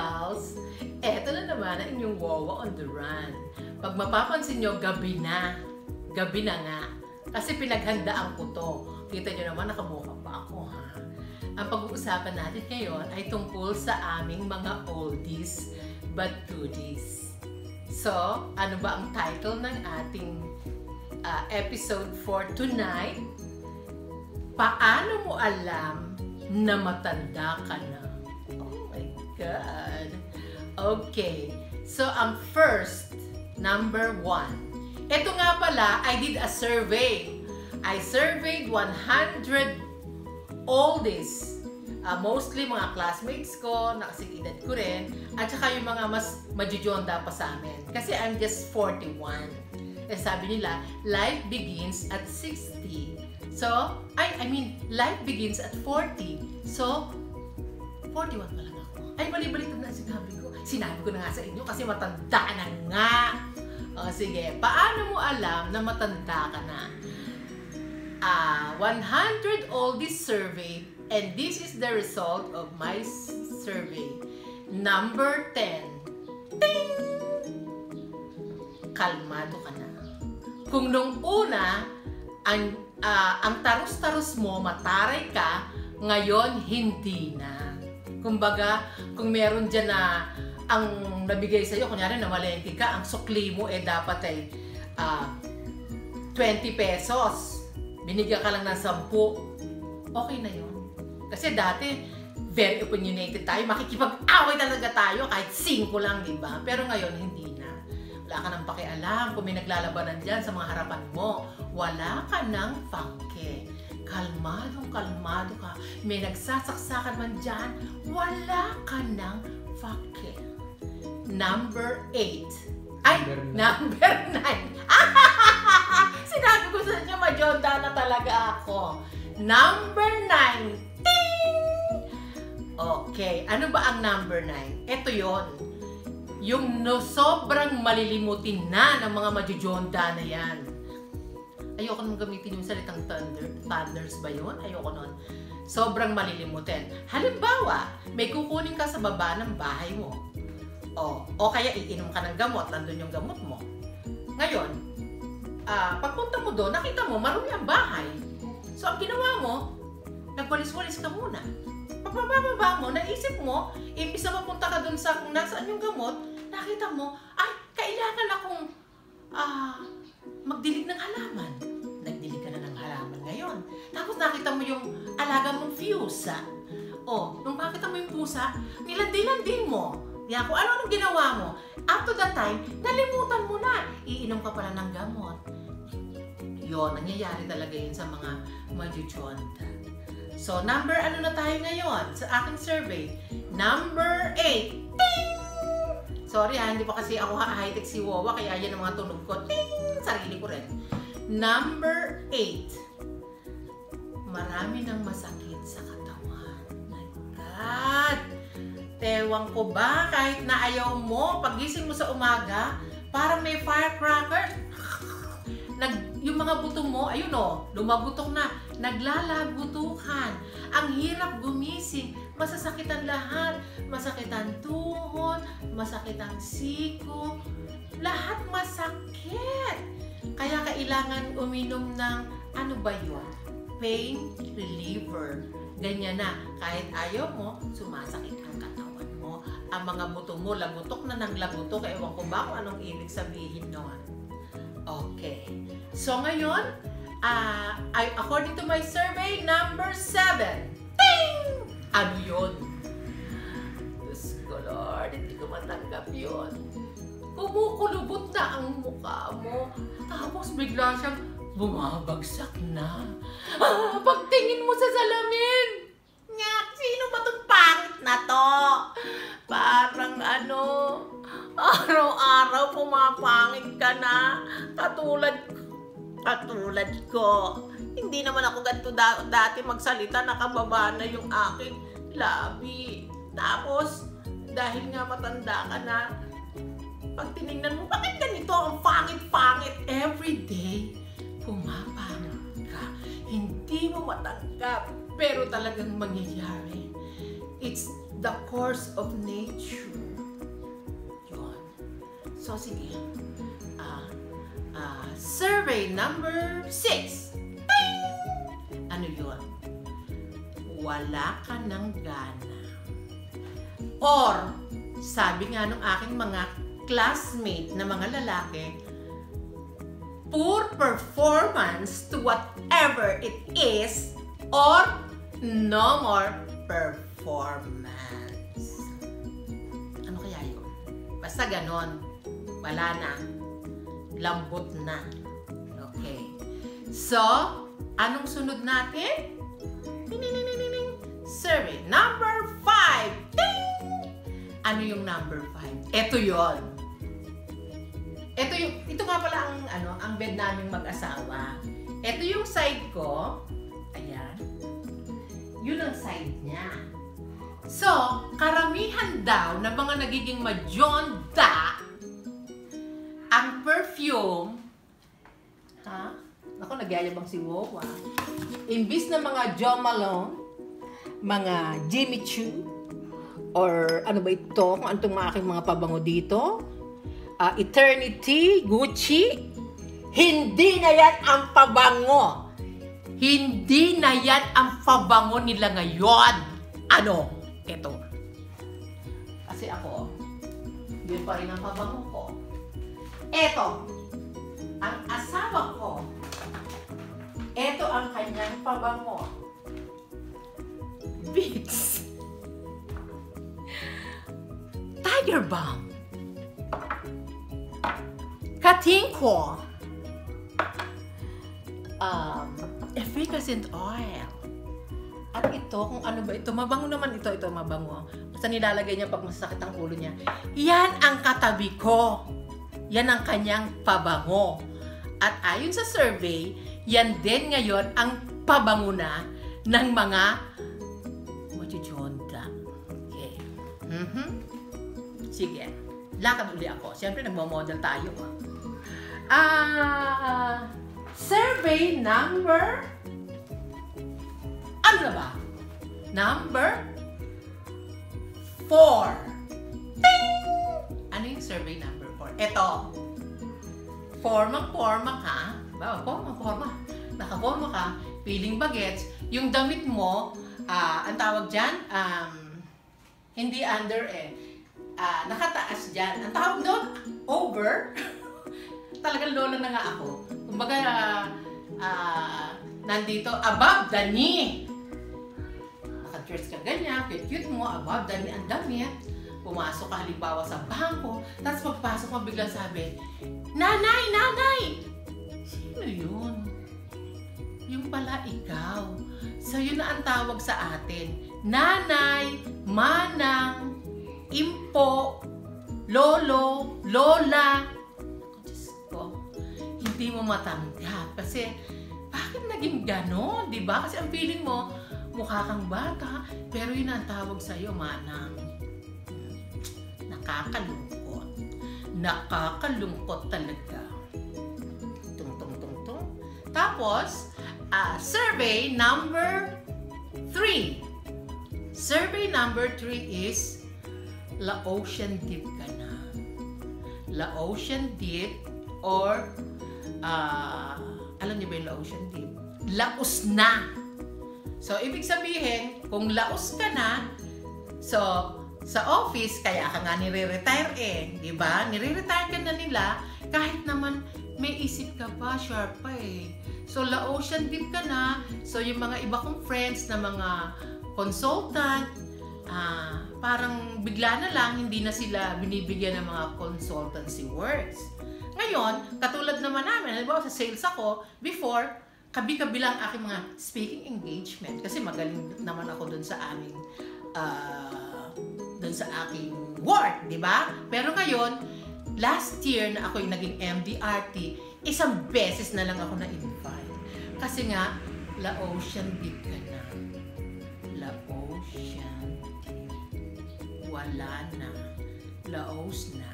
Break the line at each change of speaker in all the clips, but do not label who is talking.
gals. Eto na naman ang inyong Wawa on the Run. Pag mapapansin nyo, gabi na. Gabi na nga. Kasi pinaghandaan ko to. Kita nyo naman, nakabuka pa ako, ha? Ang pag-uusapan natin ngayon ay tungkol sa aming mga oldies but goodies. So, ano ba ang title ng ating uh, episode for tonight? Paano mo alam na matanda ka na? Oh God. Okay. So, ang first, number one. Ito nga pala, I did a survey. I surveyed 100 oldest. Uh, mostly mga classmates ko, nakasikidad ko rin, at saka yung mga mas majujonda pa sa amin. Kasi I'm just 41. Eh, sabi nila, life begins at 60. So, I, I mean, life begins at 40. So, 41 pa lang ako. Ay, bali-baliktad na sinabi ko. Sinabi ko na nga sa inyo kasi matanda na nga. O, sige, paano mo alam na matanda ka na? Ah, uh, 100 oldest survey and this is the result of my survey. Number 10. Ting! Kalmado ka na. Kung nung una, ang uh, ang tarus-tarus mo, mataray ka, ngayon hindi na. Kumbaga, kung meron dyan na ang nabigay sa'yo, kunyari namalengke ka, ang sukli mo eh dapat ay uh, 20 pesos. Binigyan ka lang ng 10. Okay na yun. Kasi dati, very opinionated tayo. Makikipag-away talaga tayo kahit 5 lang, di ba? Pero ngayon, hindi na. Wala ka nang pakialam kung may naglalabanan dyan sa mga harapan mo wala ka ng pangke. Kalmadong kalmado ka. May nagsasaksakan man dyan, wala ka ng pangke. Number 8. Ay, number 9. Sinabi ko sa inyo, majonda na talaga ako. Number 9. Ting! Okay, ano ba ang number 9? Ito yon Yung no, sobrang malilimutin na ng mga majujonda na yan Ayoko nang gamitin yung salitang thunder. Thunders ba yun? Ayoko nun. Sobrang malilimutin. Halimbawa, may kukunin ka sa baba ng bahay mo. O, o kaya iinom ka ng gamot, nandun yung gamot mo. Ngayon, uh, pagpunta mo doon, nakita mo, marumi ang bahay. So, ang ginawa mo, nagwalis-walis ka muna. Pagpapababa mo, naisip mo, imbis na mapunta ka doon sa kung nasaan yung gamot, nakita mo, ay, kailangan akong uh, magdilig ng halaman ngayon. Tapos nakita mo yung alaga mong fuse? O, nung makita mo yung pusa, nilandi-landi mo. Yan, kung ano-anong ginawa mo. Up to that time, nalimutan mo na. Iinom ka pala ng gamot. Yon, nangyayari talaga yun sa mga majuchonta. So, number ano na tayo ngayon sa aking survey? Number 8. Ting! Sorry ha, hindi pa kasi ako high-tech si Wawa, kaya yan ang mga tunog ko. Ting! Sarili ko rin. Number 8 marami ng masakit sa katawan. My God! Tewang ko ba kahit na ayaw mo, pagising mo sa umaga, parang may firecracker. Nag, yung mga buto mo, ayun o, oh, lumabutok na, naglalabutukan. Ang hirap gumising, masasakit ang lahat. Masakit ang tuhod, masakit ang siko, lahat masakit. Kaya kailangan uminom ng, ano ba yun? Pain reliever. Ganyan na. Kahit ayaw mo, sumasakit ang katawan mo. Ang mga buto mo, lagutok na ng lagutok. Ewan ko ba kung anong ibig sabihin noon. Okay. So ngayon, uh, according to my survey, number 7. Ting! Ano yun? Diyos ko, Lord, hindi ko matanggap yun. Kumukulubot na ang mukha mo. Tapos bigla siyang bumabagsak na. Ah, pagtingin mo sa salamin! Nyak, sino ba itong pangit na to? Parang ano, araw-araw pumapangit ka na. Katulad, katulad ko. Hindi naman ako ganito da- dati magsalita, nakababa na yung aking labi. Tapos, dahil nga matanda ka na, pag tinignan mo, bakit ganito ang pangit-pangit every day? Pumapangit ka, hindi mo matanggap, pero talagang mangyayari. It's the course of nature. Yun. So, sige. Ah, ah, survey number 6. Ano yun? Wala ka ng gana. Or, sabi nga nung aking mga classmate na mga lalaki, poor performance to whatever it is or no more performance. Ano kaya yun? Basta ganon. Wala na. Lambot na. Okay. So, anong sunod natin? Survey number 5. Ding! Ano yung number 5? Ito yon. Ito yung ito nga pala ang ano, ang bed naming mag-asawa. Ito yung side ko. Ayan. Yun ang side niya. So, karamihan daw na mga nagiging majonda ang perfume ha? Ako, nagyayabang si Wowa. Imbis na mga Jo Malone, mga Jimmy Choo, or ano ba ito, kung ano itong mga aking mga pabango dito, uh, Eternity, Gucci, hindi na yan ang pabango. Hindi na yan ang pabango nila ngayon. Ano? Ito. Kasi ako, yun pa rin ang pabango ko. Ito. Ang asawa ko, ito ang kanyang pabango. Vicks. Tiger Balm. Katingko. Um, effervescent oil. At ito, kung ano ba ito, mabango naman ito, ito mabango. Basta nilalagay niya pag masakit ang ulo niya. Yan ang katabi ko. Yan ang kanyang pabango. At ayon sa survey, yan din ngayon ang pabango na ng mga majujonda. Okay. Mm-hmm. Sige. Lakad uli ako. Siyempre, nagmo-model tayo. Ah, uh, survey number ano ba? Number 4. Ting! Ano yung survey number 4? Ito. Forma-forma ka. Ba, forma-forma. Ka. Feeling bagets. Yung damit mo, ah, ang tawag dyan, um, hindi under eh. Ah, nakataas dyan. Ang tawag doon, over. Talagang lola na nga ako. Kumbaga, ah, nandito, above the knee naka-dress ka ganyan, cute-cute mo, above, dami ang damit. Pumasok ka halimbawa sa bangko, tapos pagpasok mo biglang sabi, Nanay! Nanay! Sino yun? Yung pala ikaw. So yun na ang tawag sa atin. Nanay, manang, impo, lolo, lola. Hindi mo matanggap. Kasi, bakit naging gano'n? Ba? Kasi ang feeling mo, mukha kang bata, pero yun ang tawag sa'yo, manang. Nakakalungkot. Nakakalungkot talaga. Tung, tung, tung, tung. Tapos, uh, survey number 3. Survey number 3 is La Ocean Deep ka na. La Ocean Deep or uh, alam niyo ba yung La Ocean Deep? Laos na So, ibig sabihin, kung laos ka na, so, sa office, kaya ka nga nire-retire eh, di ba? Nire-retire ka na nila, kahit naman may isip ka pa, sharp pa eh. So, la-ocean deep ka na, so yung mga iba kong friends na mga consultant, ah, parang bigla na lang, hindi na sila binibigyan ng mga consultancy works. Ngayon, katulad naman namin, halimbawa sa sales ako, before, kabi-kabilang aking mga speaking engagement kasi magaling naman ako dun sa aming uh, dun sa aking work, di ba? Pero ngayon, last year na ako yung naging MDRT, isang beses na lang ako na-invite. Kasi nga, La Ocean Deep ka na. La Ocean Wala na. Laos na.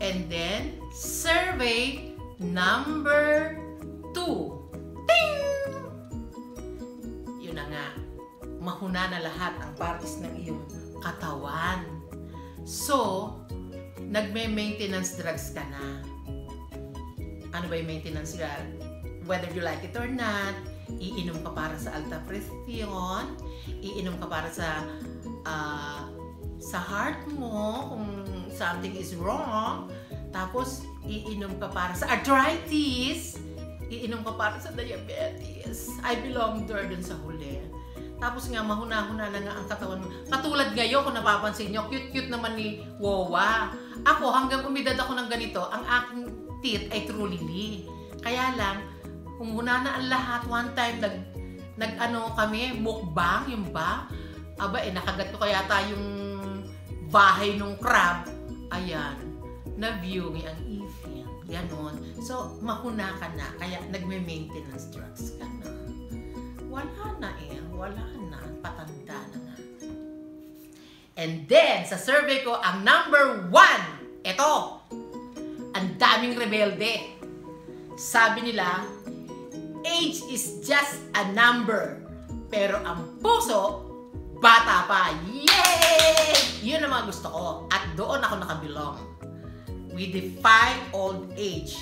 And then, survey number two. Ting! mahuna na lahat ang parties ng iyong katawan. So, nagme-maintenance drugs ka na. Ano ba yung maintenance drug? Whether you like it or not, iinom ka para sa altaprestion, iinom ka para sa uh, sa heart mo kung something is wrong, tapos iinom ka para sa arthritis, iinom ka para sa diabetes. I belong there dun sa huli. Tapos nga, mahuna-huna na nga ang katawan mo. Katulad ngayon, kung napapansin nyo, cute-cute naman ni Wowa. Ako, hanggang umidad ako ng ganito, ang aking teeth ay truly Lee. Kaya lang, kung muna na ang lahat, one time, nag, nag ano kami, mukbang, yung ba? Aba, eh, nakagat ko kaya yung bahay nung crab. Ayan, na-view ang ifin. Ganon. So, mahuna ka na, kaya nagme-maintenance drugs ka na. Wala na eh. Wala na. Patanda na nga. And then, sa survey ko, ang number one, ito, ang daming rebelde. Sabi nila, age is just a number. Pero ang puso, bata pa. Yay! Yun ang mga gusto ko. At doon ako nakabilong. We defy old age.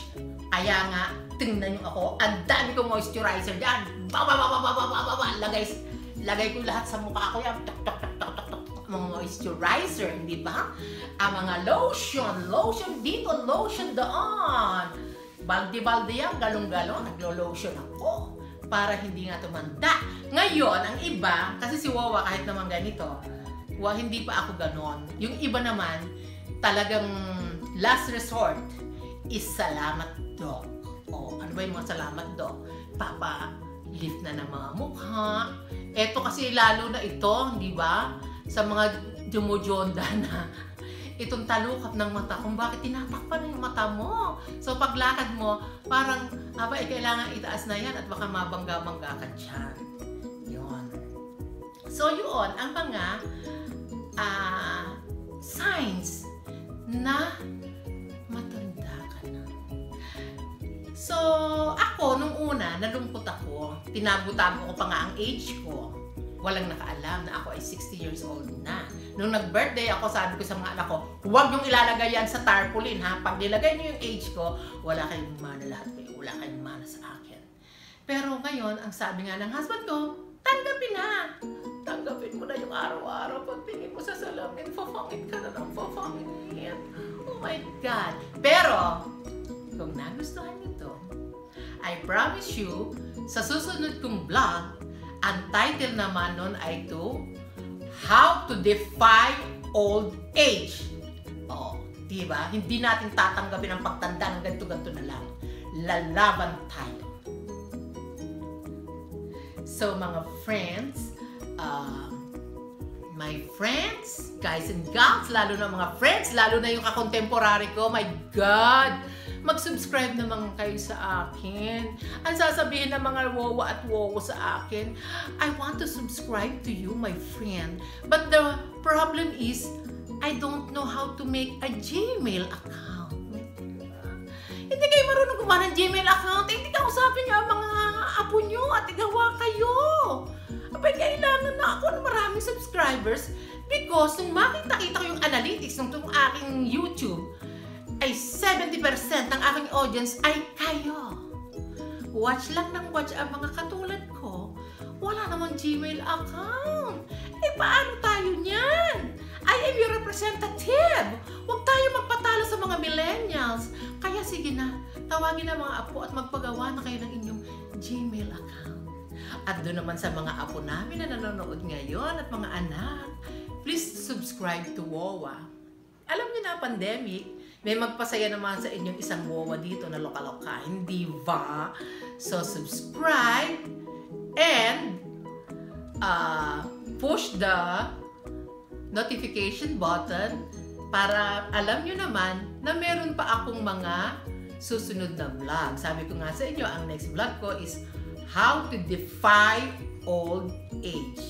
Kaya nga, tingnan nyo ako, ang dami kong moisturizer dyan. Ba, ba, ba, ba, ba, ba, ba, ba, ba. Lagay, lagay ko lahat sa mukha ko yan. Tok, tok, tok, tok, tok, tok. Mga moisturizer, hindi ba? Ang mga lotion, lotion dito, lotion doon. Balde-balde yan, galong-galong, naglo-lotion ako para hindi nga tumanda. Ngayon, ang iba, kasi si Wawa kahit naman ganito, wa, hindi pa ako ganon. Yung iba naman, talagang last resort is salamat Doc. O, ano ba yung mga salamat, Doc? Papa, lift na ng mga mukha. Eto kasi lalo na ito, di ba? Sa mga dumujonda na itong talukap ng mata kung bakit tinatakpan na yung mata mo. So paglakad mo, parang, aba, eh, kailangan itaas na yan at baka mabangga-bangga ka dyan. Yun. So yun, ang mga uh, signs na So, ako, nung una, nalungkot ako. Tinago-tago ko pa nga ang age ko. Walang nakaalam na ako ay 60 years old na. Nung nag-birthday ako, sabi ko sa mga anak ko, huwag yung ilalagay yan sa tarpaulin ha. Pag nilagay niyo yung age ko, wala kayong mana lahat kayo. Wala kayong mana sa akin. Pero ngayon, ang sabi nga ng husband ko, tanggapin na. Tanggapin mo na yung araw-araw. Pag tingin mo sa salamin, fafangit ka na ng fafangit. Oh my God. Pero, kung nagustuhan niyo to, I promise you, sa susunod kong vlog, ang title naman nun ay to How to Defy Old Age. Oh, di ba? Hindi natin tatanggapin ang pagtanda ng ganito-ganito na lang. Lalaban tayo. So, mga friends, uh, my friends, guys and gals, lalo na mga friends, lalo na yung kakontemporary ko, my God! mag-subscribe naman kayo sa akin. Ang sasabihin ng mga wowa at wowo sa akin, I want to subscribe to you, my friend. But the problem is, I don't know how to make a Gmail account. Hindi kayo marunong gumawa ng Gmail account. Eh, hindi ka usapin nga mga apo nyo at igawa kayo. Abay, kailangan na ako ng maraming subscribers because nung makita-kita ko yung analytics ng itong aking YouTube, ay 70% ng aking audience ay kayo. Watch lang ng watch ang mga katulad ko. Wala namang Gmail account. Eh, paano tayo niyan? I am your representative. Huwag tayo magpatalo sa mga millennials. Kaya sige na, tawagin na mga apo at magpagawa na kayo ng inyong Gmail account. At doon naman sa mga apo namin na nanonood ngayon at mga anak, please subscribe to WOWA. Alam niyo na, pandemic, may magpasaya naman sa inyong isang wawa dito na lokaloka. Hindi ba? So, subscribe and uh, push the notification button para alam nyo naman na meron pa akong mga susunod na vlog. Sabi ko nga sa inyo, ang next vlog ko is how to defy old age.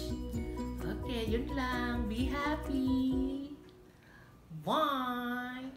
Okay, yun lang. Be happy. Bye!